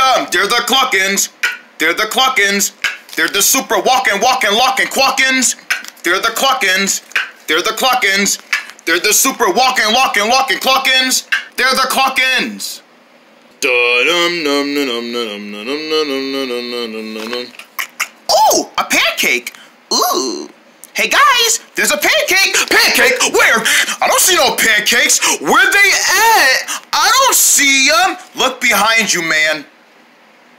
da. They're the Cluckins. They're the Cluckins. They're the super walking, walking, locking Cluckins. They're the Cluckins. They're the Cluckins. They're the super walking, locking, locking Cluckins. They're the Cluckins. Ooh, a pancake. Ooh. Hey guys, there's a pancake. Pancake? Where? I don't see no pancakes. Where they at? I don't see them. Look behind you, man.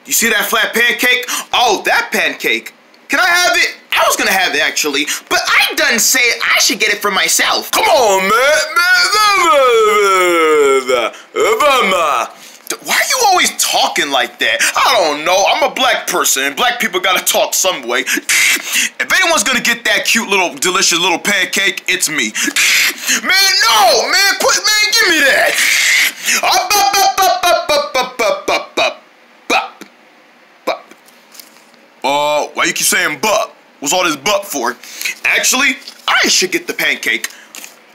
You see that flat pancake? Oh, that pancake. Can I have it? I was gonna have it actually, but I done say I should get it for myself. Come on, man. Why are you always talking like that? I don't know. I'm a black person, and black people gotta talk some way. If anyone's gonna get that cute little, delicious little pancake, it's me. Man, no, man, quit, man, give me that. why you keep saying butt? What's all this butt for? Actually, I should get the pancake.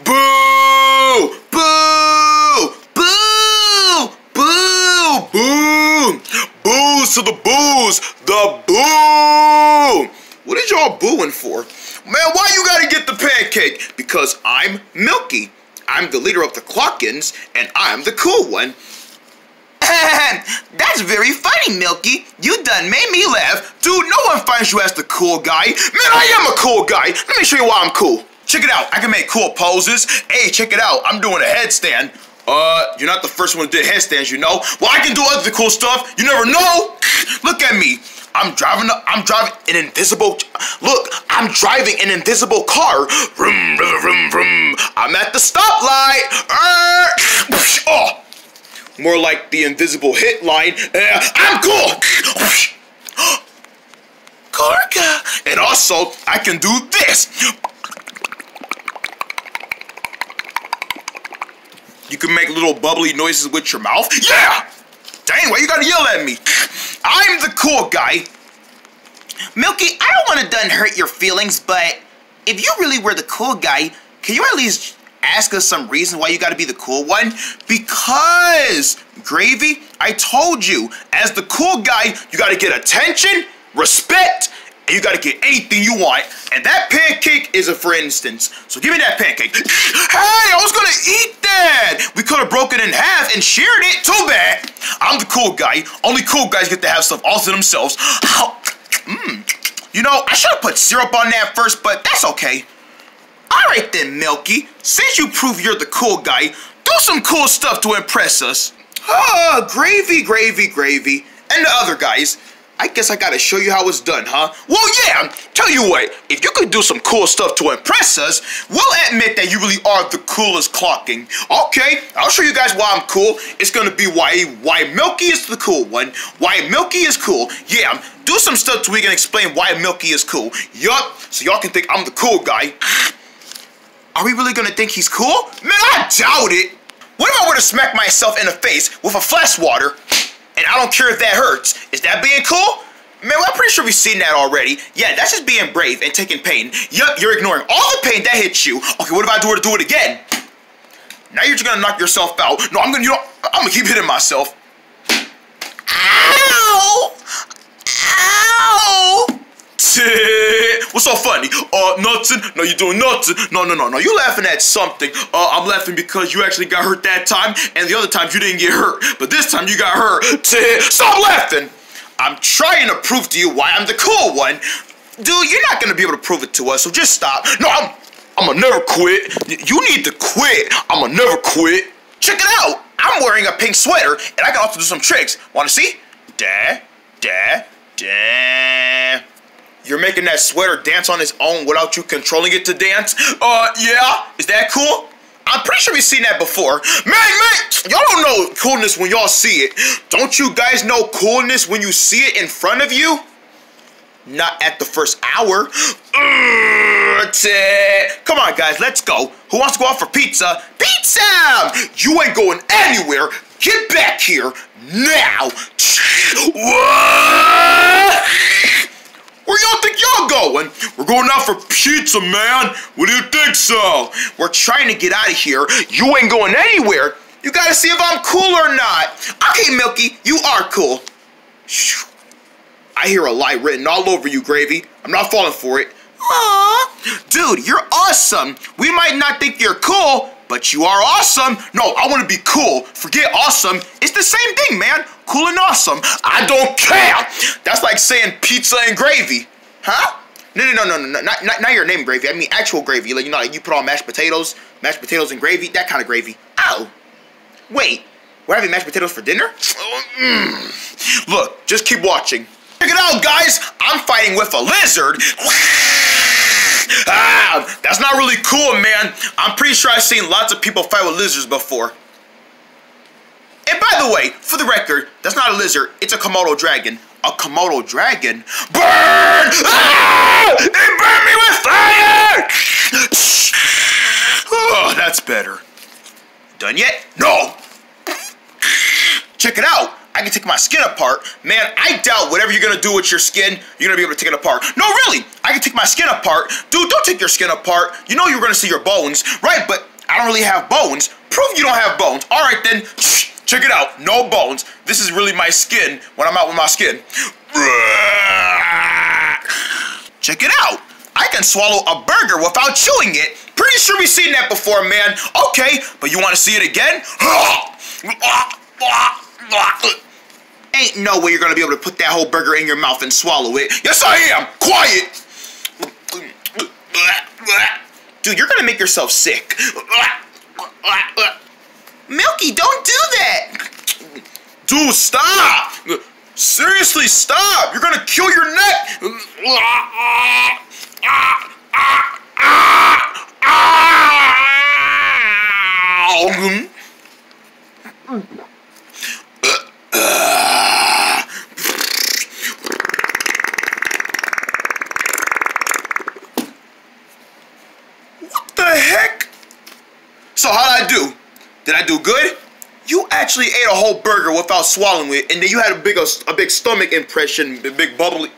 Boo! Boo! Boo! Boo! Boo! Booze to the booze! The boo! What is y'all booing for? Man, why you gotta get the pancake? Because I'm Milky. I'm the leader of the Clockins, and I'm the cool one. That's very funny, Milky. You done made me laugh. Dude, no one finds you as the cool guy. Man, I am a cool guy. Let me show you why I'm cool. Check it out. I can make cool poses. Hey, check it out. I'm doing a headstand. Uh, you're not the first one to do headstands, you know. Well, I can do other cool stuff. You never know. Look at me. I'm driving. I'm driving an invisible. Look, I'm driving an invisible car. Vroom, vroom, vroom, vroom. I'm at the stoplight. Uh, oh, more like the invisible hit line. Uh, I'm cool. Gorka. And also, I can do this. You can make little bubbly noises with your mouth. Yeah! Dang, why you gotta yell at me? I'm the cool guy. Milky, I don't want to done hurt your feelings, but if you really were the cool guy, can you at least ask us some reason why you gotta be the cool one? Because, Gravy, I told you, as the cool guy, you gotta get attention, respect, and you gotta get anything you want. And that pancake is a for instance. So give me that pancake. Hey, I was gonna eat that! We could have broken it in half and shared it. Too bad. I'm the cool guy. Only cool guys get to have stuff all to themselves. Mmm. You know, I should have put syrup on that first, but that's okay. Alright then, Milky. Since you prove you're the cool guy, do some cool stuff to impress us. Ah, gravy, gravy, gravy. And the other guys. I guess I gotta show you how it's done, huh? Well, yeah, tell you what, if you could do some cool stuff to impress us, we'll admit that you really are the coolest clocking. Okay, I'll show you guys why I'm cool. It's gonna be why why Milky is the cool one, why Milky is cool. Yeah, do some stuff so we can explain why Milky is cool. Yup, so y'all can think I'm the cool guy. Are we really gonna think he's cool? Man, I doubt it. What if I were to smack myself in the face with a flash water? and I don't care if that hurts. Is that being cool? Man, well, I'm pretty sure we've seen that already. Yeah, that's just being brave and taking pain. Yup, you're ignoring all the pain that hits you. Okay, what if I do it to do it again? Now you're just gonna knock yourself out. No, I'm gonna, you know, I'm gonna keep hitting myself. Ow! Ow! What's so funny? Uh, nothing. No, you doing nothing. No, no, no, no. You laughing at something. Uh, I'm laughing because you actually got hurt that time, and the other times you didn't get hurt. But this time you got hurt. Stop laughing. I'm trying to prove to you why I'm the cool one. Dude, you're not gonna be able to prove it to us, so just stop. No, I'm, I'ma never quit. You need to quit. I'ma never quit. Check it out. I'm wearing a pink sweater, and I can also do some tricks. Wanna see? Da, da, da. You're making that sweater dance on its own without you controlling it to dance? Uh, yeah? Is that cool? I'm pretty sure we've seen that before. Man, man, y'all don't know coolness when y'all see it. Don't you guys know coolness when you see it in front of you? Not at the first hour. Come on, guys, let's go. Who wants to go out for pizza? Pizza! You ain't going anywhere. Get back here now. What? Where y'all think y'all going? We're going out for pizza, man. What do you think so? We're trying to get out of here. You ain't going anywhere. You gotta see if I'm cool or not. Okay, Milky, you are cool. I hear a lie written all over you, Gravy. I'm not falling for it. Aww. Dude, you're awesome. We might not think you're cool, but you are awesome. No, I want to be cool. Forget awesome. It's the same thing, man. Cool and awesome. I don't care. That's like saying pizza and gravy. Huh? No, no, no, no, no, not, not, not your name gravy. I mean actual gravy. Like, you know, like you put on mashed potatoes, mashed potatoes and gravy, that kind of gravy. Ow. Wait, we're having mashed potatoes for dinner? Mm. Look, just keep watching. Check it out, guys. I'm fighting with a lizard. ah, that's not really cool, man. I'm pretty sure I've seen lots of people fight with lizards before. And by the way, for the record, that's not a lizard, it's a Komodo dragon. A Komodo dragon? Burn! Ah! It burned me with fire! oh, that's better. Done yet? No! Check it out. I can take my skin apart. Man, I doubt whatever you're gonna do with your skin, you're gonna be able to take it apart. No, really, I can take my skin apart. Dude, don't take your skin apart. You know you're gonna see your bones, right? But I don't really have bones. Prove you don't have bones. All right then, check it out. No bones. This is really my skin when I'm out with my skin. Check it out. I can swallow a burger without chewing it. Pretty sure we've seen that before, man. Okay, but you want to see it again? Ain't no way you're gonna be able to put that whole burger in your mouth and swallow it. Yes, I am. Quiet. Dude, you're gonna make yourself sick. Milky, don't do that. Dude, stop. Seriously, stop. You're gonna kill your neck. What the heck? So how'd I do? Do good? You actually ate a whole burger without swallowing it, and then you had a big a, a big stomach impression, a big bubbly.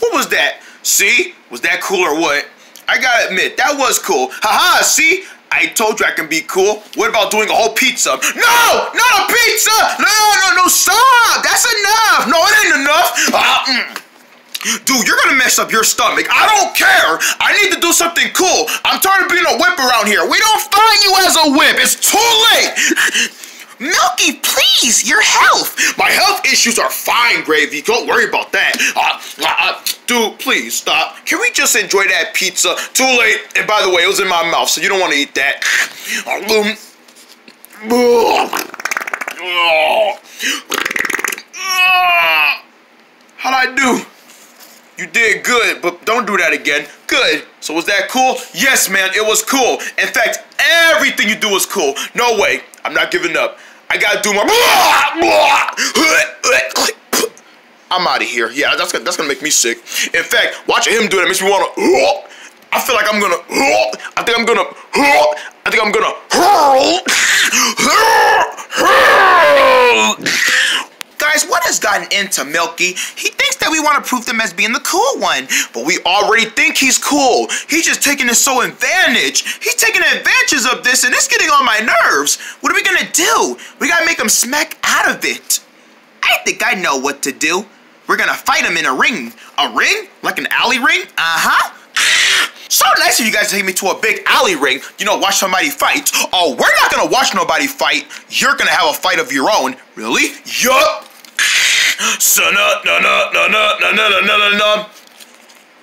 What was that? See? Was that cool or what? I gotta admit, that was cool. Haha, see? I told you I can be cool. What about doing a whole pizza? No! Not a pizza! No, no, no, stop! That's enough! No, it ain't enough! Uh, mm. Dude, you're gonna mess up your stomach. I don't care. I need to do something cool. I'm tired of being a whip around here. We don't find you as a whip. It's too late. Milky, please, your health. My health issues are fine, Gravy. Don't worry about that. Uh, uh, uh, dude, please stop. Can we just enjoy that pizza? Too late. And by the way, it was in my mouth, so you don't want to eat that. How'd I do? You did good, but don't do that again. Good. So was that cool? Yes, man, it was cool. In fact, everything you do was cool. No way. I'm not giving up. I gotta do my. I'm out of here. Yeah, that's gonna, that's gonna make me sick. In fact, watching him do that makes me wanna. I feel like I'm gonna. I think I'm gonna. I think I'm gonna. Guys, what has gotten into Milky? He thinks that we want to prove him as being the cool one, but we already think he's cool. He's just taking this so advantage. He's taking advantages of this and it's getting on my nerves. What are we gonna do? We gotta make him smack out of it. I think I know what to do. We're gonna fight him in a ring. A ring? Like an alley ring? Uh-huh. So nice of you guys to take me to a big alley ring, you know, watch somebody fight. Oh, we're not gonna watch nobody fight. You're gonna have a fight of your own. Really? Yup.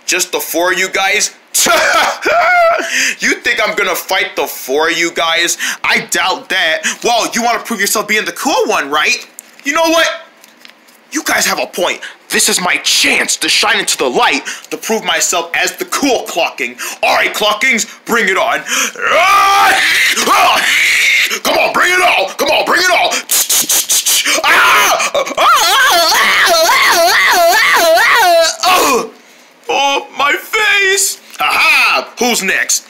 Just the four of you guys? you think I'm gonna fight the four of you guys? I doubt that. Well, you wanna prove yourself being the cool one, right? You know what? You guys have a point. This is my chance to shine into the light to prove myself as the cool clocking. All right, clockings, bring it on. Come on, bring it all. Come on, bring it all. Oh, my face. Aha, who's next?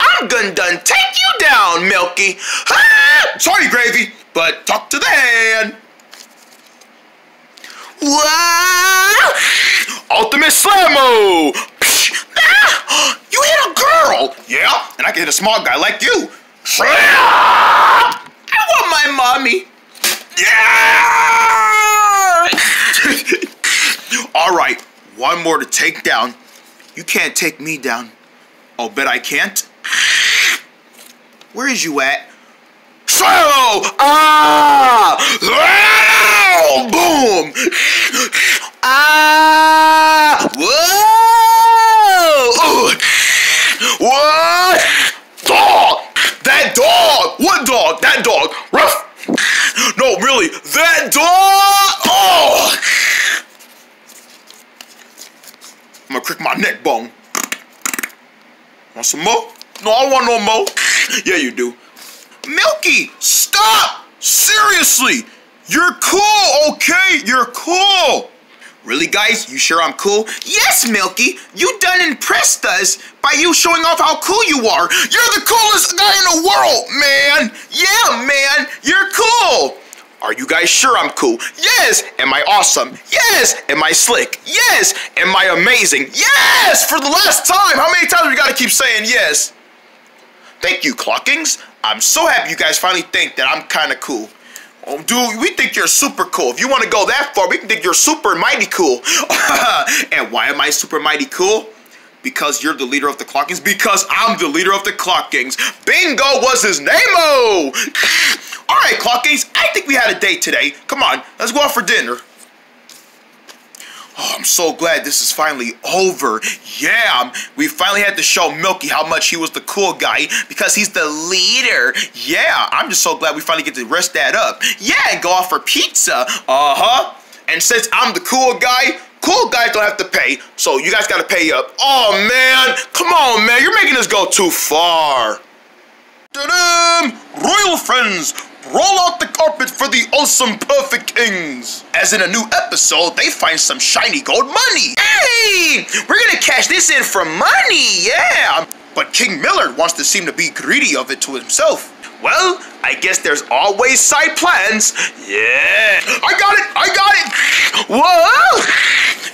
I'm gonna done take you down, Milky. Ah! Sorry, Gravy, but talk to the hand. Wow! Ultimate Slammo! Ah! You hit a girl! Yeah, and I can hit a small guy like you. I want my mommy. Yeah! All right, one more to take down. You can't take me down. Oh, bet I can't. Where is you at? So, ah, ah, boom, ah, whoa, what? Dog, that dog, what dog? That dog, rough. No, really, that dog. Oh, I'm gonna crick my neck bone. Want some more? No, I want no more. Yeah, you do. Milky, stop! Seriously! You're cool, okay? You're cool! Really, guys? You sure I'm cool? Yes, Milky! You done impressed us by you showing off how cool you are! You're the coolest guy in the world, man! Yeah, man! You're cool! Are you guys sure I'm cool? Yes! Am I awesome? Yes! Am I slick? Yes! Am I amazing? Yes! For the last time! How many times we gotta keep saying yes? Thank you, Clockings. I'm so happy you guys finally think that I'm kind of cool. Oh, dude, we think you're super cool. If you want to go that far, we think you're super mighty cool. and why am I super mighty cool? Because you're the leader of the Clockings? Because I'm the leader of the Clockings. Bingo was his name-o! Alright, Clockings, I think we had a date today. Come on, let's go out for dinner. Oh, I'm so glad this is finally over. Yeah, we finally had to show Milky how much he was the cool guy because he's the leader. Yeah, I'm just so glad we finally get to rest that up. Yeah, and go out for pizza. Uh-huh. And since I'm the cool guy, cool guys don't have to pay, so you guys gotta pay up. Oh, man. Come on, man. You're making this go too far. Ta-da! Royal friends, roll out the carpet for the awesome perfect kings. As in a new episode, they find some shiny gold money. Hey, we're gonna cash this in for money, yeah. But King Millard wants to seem to be greedy of it to himself. Well, I guess there's always side plans. Yeah. I got it, I got it. Whoa.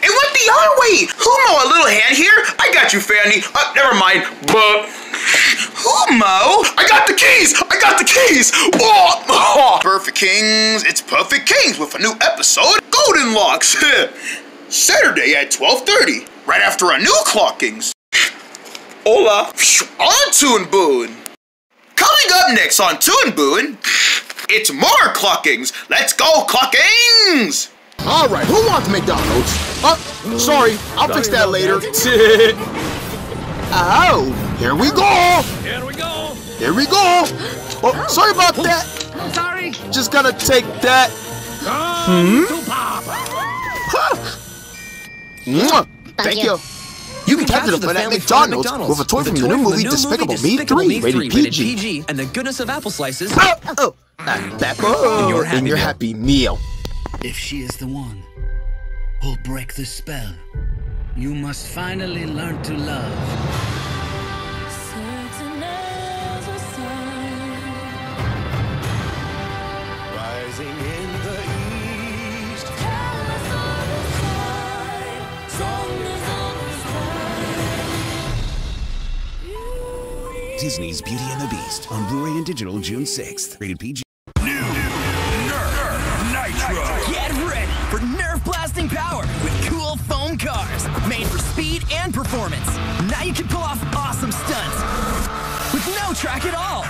It went the other way. Humo, a little hand here? I got you, Fanny. Uh, never mind. But Humo, I got the keys. I got the keys. Oh, oh. Perfect Kings. It's Perfect Kings with a new episode. Golden Locks. Saturday at 12:30, right after a new Clockings. Hola. On Toon Boon. Coming up next on Toon Boon, it's more Clockings. Let's go, Clockings! All right, who wants McDonald's? Oh, sorry, I'll fix that later. oh, here we go. Here we go. Here we go. Oh, sorry about that. I'm Sorry. Just gonna take that. Hmm? To Papa. Mwah. Thank you. You can capture the fun at McDonald's with a toy from the new movie Despicable Me 3, rated PG. and the goodness of apple slices. Oh, oh, uh, that oh, your Happy in your Meal. happy meal. If she is the one who'll break the spell, you must finally learn to love. Disney's Beauty and the Beast on Blu-ray and digital June 6th. Rated PG. New Nerf Nitro. Get ready for Nerf blasting power with cool foam cars made for speed and performance. Now you can pull off awesome stunts with no track at all.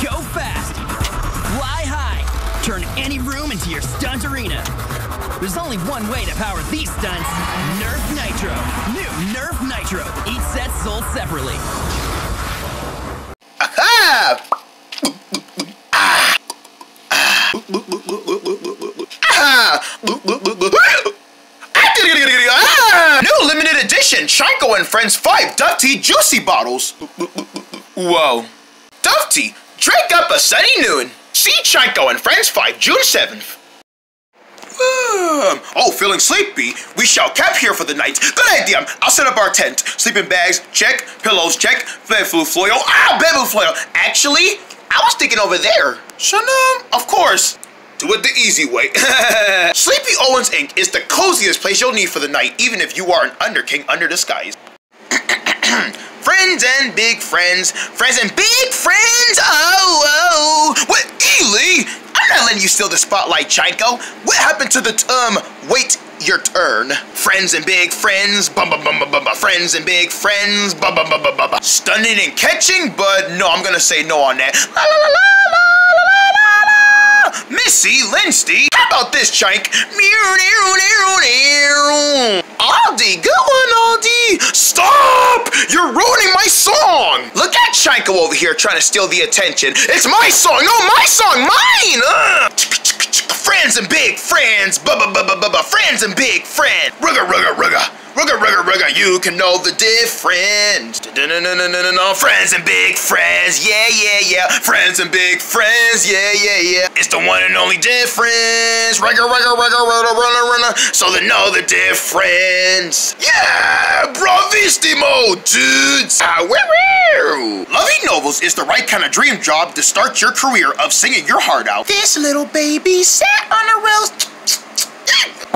Go fast, fly high, turn any room into your stunt arena. There's only one way to power these stunts Nerf Nitro. New Nerf Nitro. Each set sold separately. Ah! Ah! Ah! New limited edition Chico and Friends 5 Duck Tea Juicy Bottles. Whoa. Duck Tea, drink up a sunny noon. See Chico and Friends 5 June 7th. Oh, feeling sleepy? We shall camp here for the night. Good idea. I'll set up our tent. Sleeping bags, check. Pillows, check. Bed flu foil. Ah, bed flu foil. Actually, I was thinking over there. Shanam, of course. Do it the easy way. Sleepy Owens Inc. is the coziest place you'll need for the night, even if you are an underking under disguise. friends and big friends, friends and big friends. Oh, oh. What, Ely? not letting you steal the spotlight, Chinko. What happened to the term, wait your turn? Friends and big friends, bum bum bum bum bum Friends and big friends, bum bum bum bum bum Stunning and catching, but no, I'm gonna say no on that. La la la la la la la. Missy Lindsay, how about this, Chink? Aldi, good one, Aldi. Stop! You're ruining my song. Look at Chanko over here trying to steal the attention. It's my song. No, my song. Mine. Ugh. Friends and big friends. Bubba bubba bubba. Friends and big friends. Rugga rugga rugga. Rugga rugga rugga. You can know the difference. Friends and big friends. Yeah yeah yeah. Friends and big friends. Yeah yeah yeah. It's the one and only difference. Rugga rugga rugga rugga rugga rugga. So they know the difference. Yeah, bravissimo, dudes. Ah, woo woo. Loving novels is the right kind of dream job to start your career of singing your heart out. This little baby sat on a rails.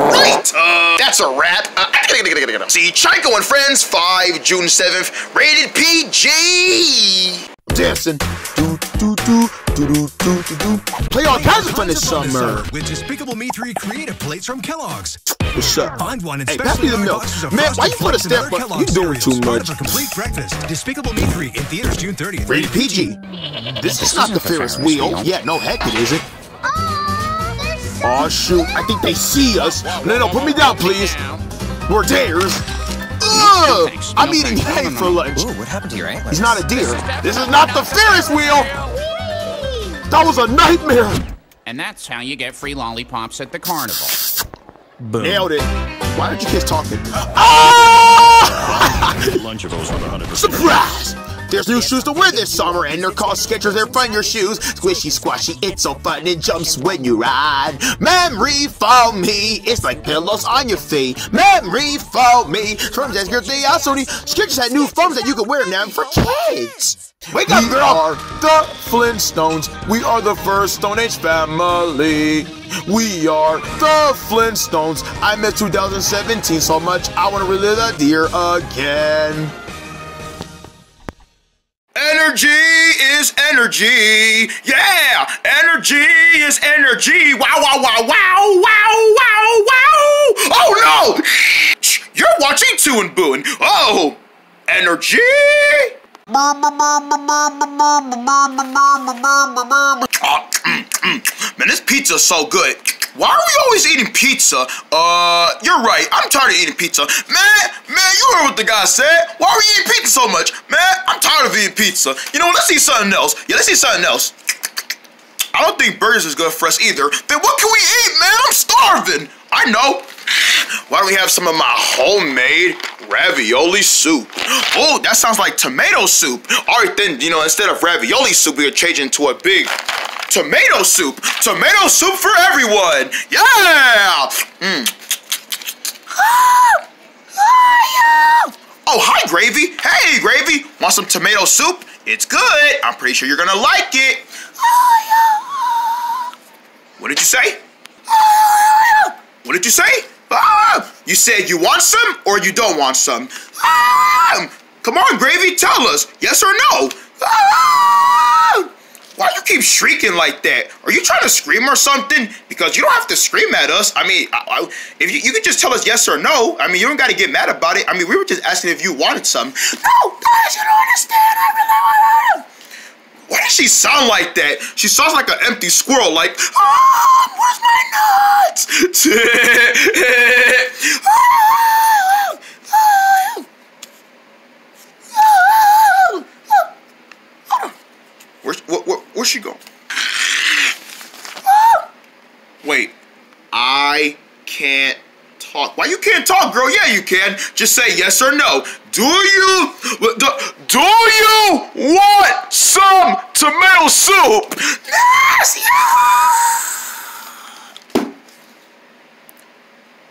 Right, uh, that's a wrap. Uh, see, Chico and Friends, 5, June 7th, rated PG. Dancing. Do, do, do, do, do, do, do, do. Play all kinds of fun this summer. With Despicable Me 3 creative plates from Kellogg's. What's up? Find one in Hey, pass me the milk. boxes of Man, why you put a Flakes and step other up? Kellogg's You doing too much. a complete breakfast. Despicable Me 3 in theaters June 30th. Rated PG. This is not the Ferris wheel. Yeah, no heck it isn't. Oh shoot, I think they see us. No, no, put me down, please. We're dares. Ugh! I'm eating hay for lunch. Ooh, what happened to your antlers? He's not a deer. This is not the Ferris wheel. That was a nightmare. And that's how you get free lollipops at the carnival. Nailed it. Why aren't you kids talking? Ah! Lunchables on 100%. Surprise! There's new shoes to wear this summer, and they're called Skechers. They're fun, your shoes. Squishy, squashy, it's so fun. It jumps when you ride. Memory foam me. It's like pillows on your feet. Memory foam me. Terms as good they also need. Skechers had new foams that you can wear now for kids. Wake up, we girl! are the Flintstones. We are the first Stone Age family. We are the Flintstones. I miss 2017 so much. I want to relive that year again. Energy is energy. Yeah, energy is energy. Wow, wow, wow, wow, wow, wow, wow. Oh no! You're watching Toon Boon. Oh, energy. Man, this pizza's so good. Why are we always eating pizza? Uh, you're right. I'm tired of eating pizza. Man, man, you heard what the guy said. Why are we eating pizza so much? Man, I'm tired of eating pizza. You know? Let's eat something else. Yeah, let's eat something else. I don't think burgers is good for us either. Then what can we eat, man? I'm starving. I know. Why don't we have some of my homemade ravioli soup? Oh, that sounds like tomato soup. All right, then, you know, instead of ravioli soup, we could change into a big tomato soup. Tomato soup for everyone. Yeah. Mm. Oh, hi, Gravy. Hey, Gravy. Want some tomato soup? It's good. I'm pretty sure you're gonna like it. What did you say? What did you say? Ah, you said you want some or you don't want some? Ah, come on, Gravy, tell us. Yes or no? Ah, why you keep shrieking like that? Are you trying to scream or something? Because you don't have to scream at us. I mean, I, I, if you, you could just tell us yes or no. I mean, you don't got to get mad about it. I mean, we were just asking if you wanted some. No, guys, you don't understand. I really want. Why does she sound like that? She sounds like an empty squirrel, like, ah, where's my nuts? Where's, where, where, where's she going? Wait, I can't talk. Why you can't talk, girl? Yeah, you can. Just say yes or no. Do you do, you want some tomato soup? Yes,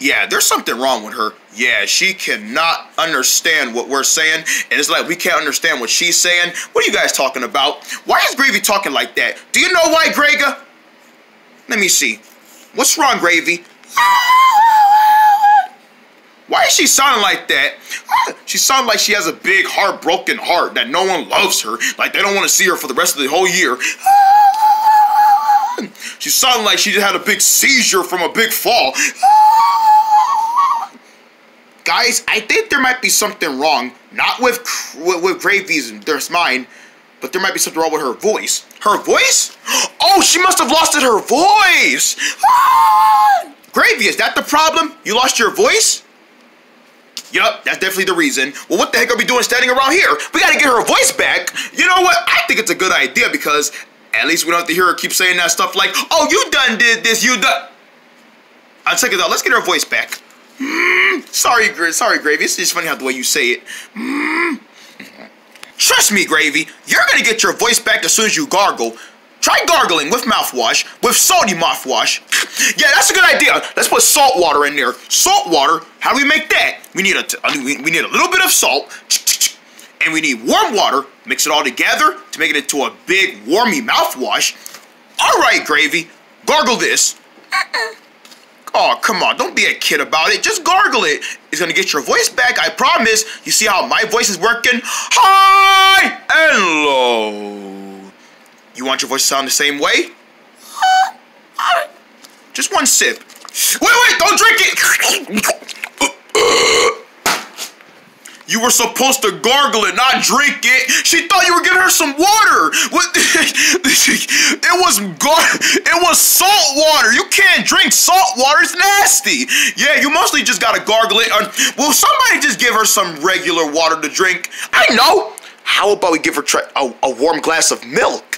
Yeah, there's something wrong with her. Yeah, she cannot understand what we're saying, and it's like we can't understand what she's saying. What are you guys talking about? Why is Gravy talking like that? Do you know why, Grega? Let me see. What's wrong, Gravy? Why is she sounding like that? She sounds like she has a big, heartbroken heart that no one loves her. Like they don't want to see her for the rest of the whole year. She sounded like she just had a big seizure from a big fall. guys, I think there might be something wrong. Not with with, Gravy's, there's mine, but there might be something wrong with her voice. Her voice? Oh, she must have lost it, her voice. Gravy, is that the problem? You lost your voice? Yup, that's definitely the reason. Well, what the heck are we doing standing around here? We gotta get her voice back. You know what? I think it's a good idea because at least we don't have to hear her keep saying that stuff like, oh, you done did this, you done. I'll check it out. Let's get her voice back. Mm, sorry, sorry, Gravy. It's just funny how the way you say it. Mm. Trust me, Gravy. You're gonna get your voice back as soon as you gargle. Try gargling with mouthwash, with salty mouthwash. yeah, that's a good idea. Let's put salt water in there. Salt water, how do we make that? We need a, we need a little bit of salt, and we need warm water. Mix it all together to make it into a big, warmy mouthwash. All right, Gravy, gargle this. Oh, come on, don't be a kid about it. Just gargle it. It's gonna get your voice back, I promise. You see how my voice is working? High and low. You want your voice to sound the same way? Just one sip. Wait, wait, don't drink it! You were supposed to gargle it, not drink it. She thought you were giving her some water. What? it was gar- It was salt water. You can't drink salt water. It's nasty. Yeah, you mostly just gotta gargle it. Will somebody just give her some regular water to drink? I know. How about we give her a, a warm glass of milk?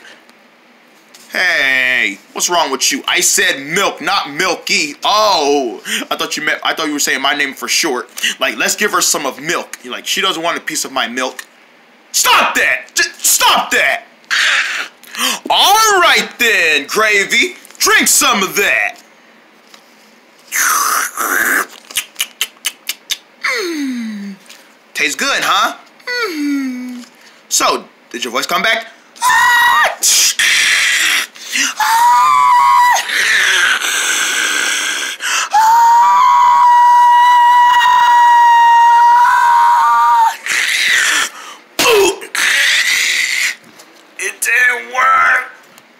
Hey, what's wrong with you? I said milk, not milky. Oh, I thought you meant, I thought you were saying my name for short. Like, let's give her some of milk. You're like, she doesn't want a piece of my milk. Stop that! Just stop that! All right then, Gravy. Drink some of that. Mm. Tastes good, huh? Mm. So, did your voice come back? Ah! It didn't work.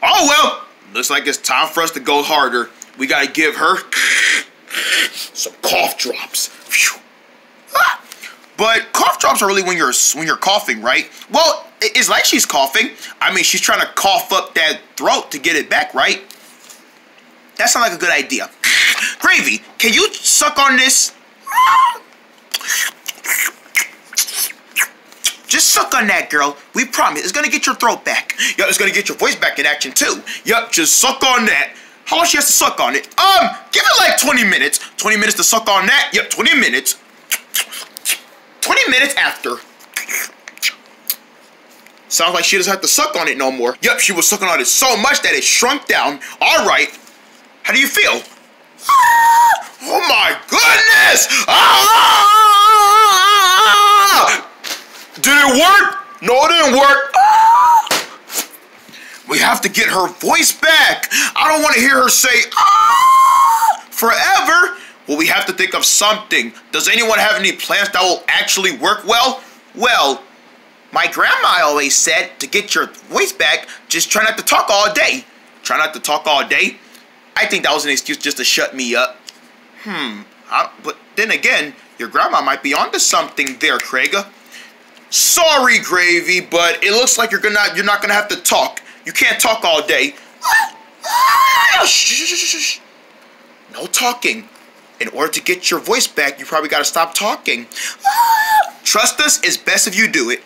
Oh well, looks like it's time for us to go harder. We gotta give her some cough drops. Ah! But cough drops are really when you're when you're coughing, right? Well, it's like she's coughing. I mean, she's trying to cough up that throat to get it back, right? That sounds like a good idea. Gravy, can you suck on this? Just suck on that, girl. We promise. It's gonna get your throat back. Yup, it's gonna get your voice back in action too. Yup, just suck on that. How long she has to suck on it? Um, give it like 20 minutes. 20 minutes to suck on that. Yep, 20 minutes. 20 minutes after. Sounds like she doesn't have to suck on it no more. Yep, she was sucking on it so much that it shrunk down. All right. How do you feel? Oh my goodness! Ah! Did it work? No, it didn't work. We have to get her voice back. I don't want to hear her say ah forever. Well, we have to think of something. Does anyone have any plans that will actually work well? Well, my grandma always said to get your voice back, just try not to talk all day. Try not to talk all day. I think that was an excuse just to shut me up. Hmm. I, but then again, your grandma might be onto something there, Craiga. Sorry, Gravy, but it looks like you're gonna you're not gonna have to talk. You can't talk all day. No talking. In order to get your voice back, you probably gotta stop talking. Trust us, it's best if you do it.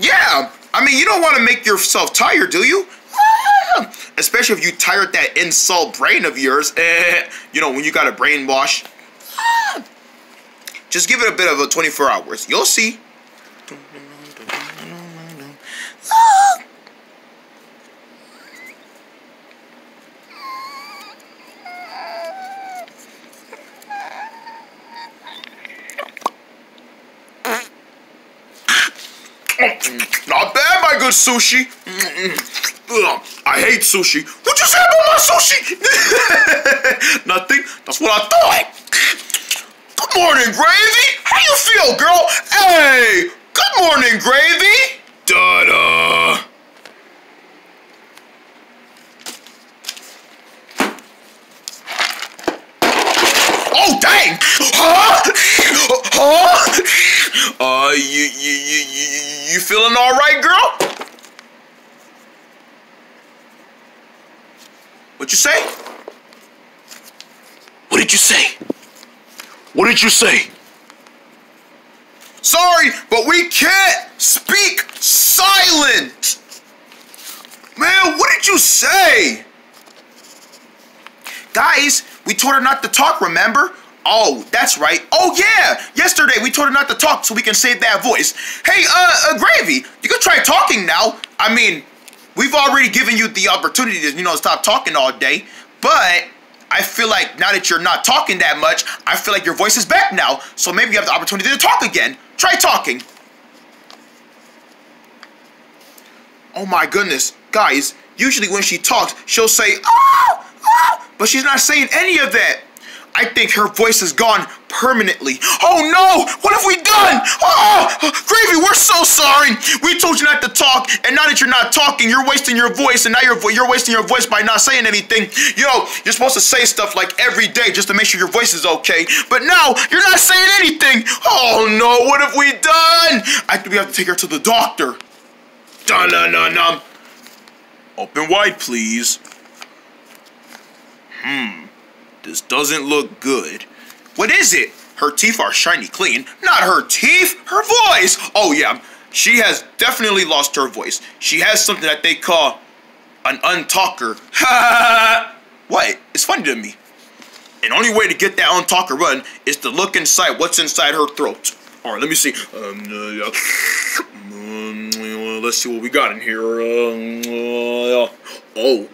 Yeah, I mean, you don't want to make yourself tired, do you? Especially if you tired that insult brain of yours. you know, when you got a brainwash. Just give it a bit of a 24 hours. You'll see. Mm. Not bad, my good sushi. Ugh, I hate sushi. What you say about my sushi? Nothing. That's what I thought. Good morning, Gravy. How you feel, girl? Hey, good morning, Gravy. Da-da. Oh, dang! Huh? Huh? Uh, you, you, you, you, you feeling all right, girl? What you say? What did you say? What did you say? Sorry, but we can't speak silent. Man, what did you say? Guys, we told her not to talk, remember? Oh, that's right. Oh, yeah. Yesterday, we told her not to talk so we can save that voice. Hey, uh, uh, Gravy, you can try talking now. I mean, we've already given you the opportunity to, you know, stop talking all day. But I feel like now that you're not talking that much, I feel like your voice is back now. So maybe you have the opportunity to talk again. Try talking. Oh my goodness. Guys, usually when she talks, she'll say, ah, ah, but she's not saying any of that. I think her voice is gone permanently. Oh no! What have we done? Oh, Gravy, we're so sorry. We told you not to talk, and now that you're not talking, you're wasting your voice, and now you're you're wasting your voice by not saying anything. Yo, you're supposed to say stuff like every day just to make sure your voice is okay. But now you're not saying anything. Oh no! What have we done? I think we have to take her to the doctor. Dun dun dun dun. Open wide, please. Hmm. This doesn't look good. What is it? Her teeth are shiny clean. Not her teeth, her voice. Oh yeah, she has definitely lost her voice. She has something that they call an untalker. what? It's funny to me. And only way to get that untalker run is to look inside what's inside her throat. All right, let me see. Um, uh, um, let's see what we got in here. Um, uh, oh,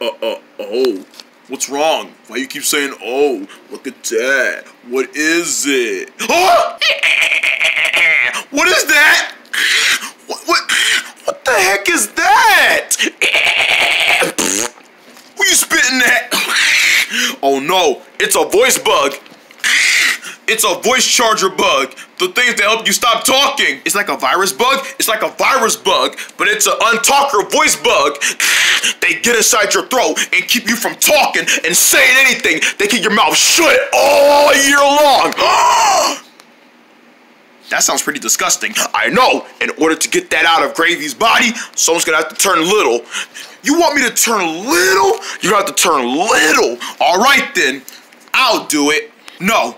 uh, uh, oh. What's wrong? Why you keep saying, oh, look at that. What is it? Oh! What is that? What, what, what the heck is that? Who you spitting at? Oh no, it's a voice bug. It's a voice charger bug. The things that help you stop talking. It's like a virus bug. It's like a virus bug, but it's an untalker voice bug. They get inside your throat and keep you from talking and saying anything. They keep your mouth shut all year long. That sounds pretty disgusting. I know. In order to get that out of Gravy's body, someone's gonna have to turn little. You want me to turn little? You're gonna have to turn little. All right then. I'll do it. No,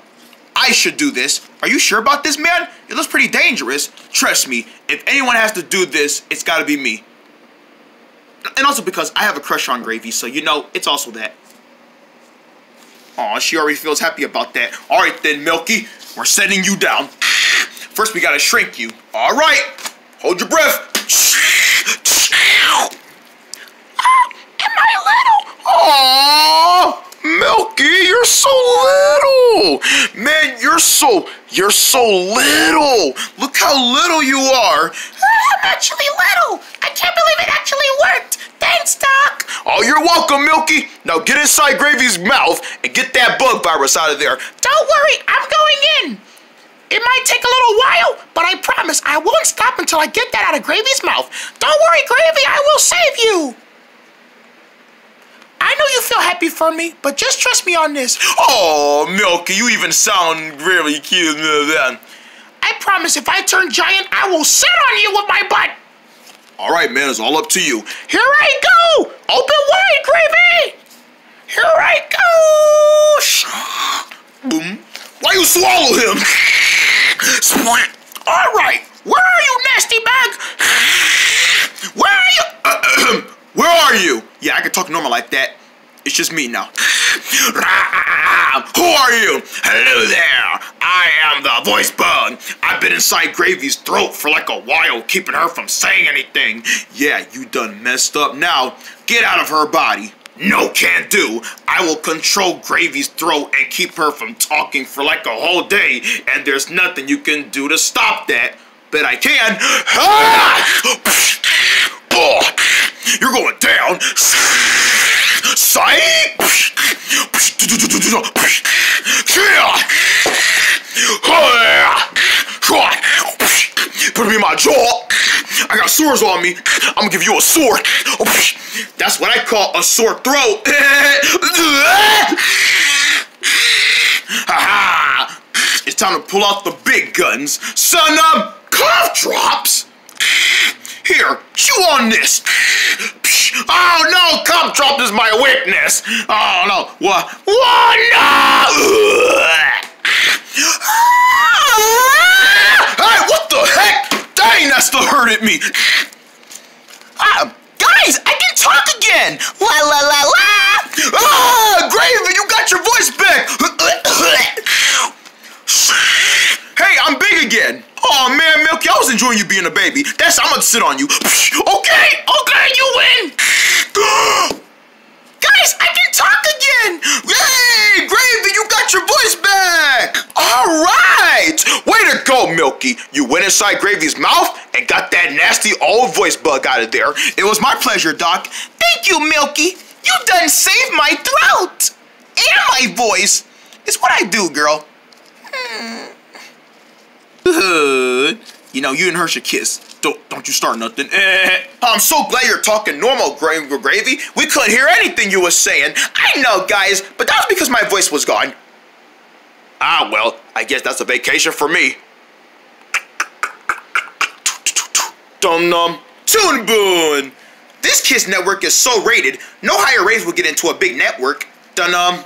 I should do this. Are you sure about this, man? It looks pretty dangerous. Trust me, if anyone has to do this, it's gotta be me. And also because I have a crush on Gravy, so you know, it's also that. Aw, she already feels happy about that. Alright then, Milky, we're setting you down. First, we gotta shrink you. Alright, hold your breath. Am I little? Aww. Milky, you're so little! Man, you're so, you're so little! Look how little you are! I'm actually little! I can't believe it actually worked! Thanks, Doc! Oh, you're welcome, Milky! Now get inside Gravy's mouth and get that bug virus out of there. Don't worry, I'm going in! It might take a little while, but I promise I won't stop until I get that out of Gravy's mouth. Don't worry, Gravy, I will save you! I know you feel happy for me, but just trust me on this. Oh, Milky, you even sound really cute then. I promise if I turn giant, I will sit on you with my butt. All right, man, it's all up to you. Here I go! Open wide, Gravy! Here I go! Boom. Why you swallow him? Splat. All right, where are you, nasty bag? Where are you? Where are you? Yeah, I can talk normal like that. It's just me now. Who are you? Hello there. I am the voice bug. I've been inside Gravy's throat for like a while, keeping her from saying anything. Yeah, you done messed up now. Get out of her body. No can do. I will control Gravy's throat and keep her from talking for like a whole day, and there's nothing you can do to stop that. But I can. You're going down. Psych! Put me in my jaw. I got sores on me. I'm gonna give you a sore. That's what I call a sore throat. It's time to pull out the big guns. Son of cough drops. Here, chew on this. Oh no, cough drop is my weakness. Oh no, what? What? No! Hey, what the heck? Dang, that still hurted me. Ah, guys, I can talk again. La la la la. Ah, Gravy, you got your voice back. hey, I'm big again. Oh man, Milky, I was enjoying you being a baby. That's I'm gonna sit on you. Okay, okay, you win. Guys, I can talk again! Yay! Gravy, you got your voice back! Alright! Way to go, Milky! You went inside Gravy's mouth and got that nasty old voice bug out of there. It was my pleasure, Doc. Thank you, Milky! You done saved my throat! And my voice! It's what I do, girl. Hmm. Good. You know, you and her should kiss. Don't, don't you start nothing. Eh. I'm so glad you're talking normal, Gra- Gravy. We couldn't hear anything you were saying. I know, guys, but that was because my voice was gone. Ah, well, I guess that's a vacation for me. Dum dum. Toon Boon! This Kiss network is so rated, no higher rates will get into a big network. Dun um.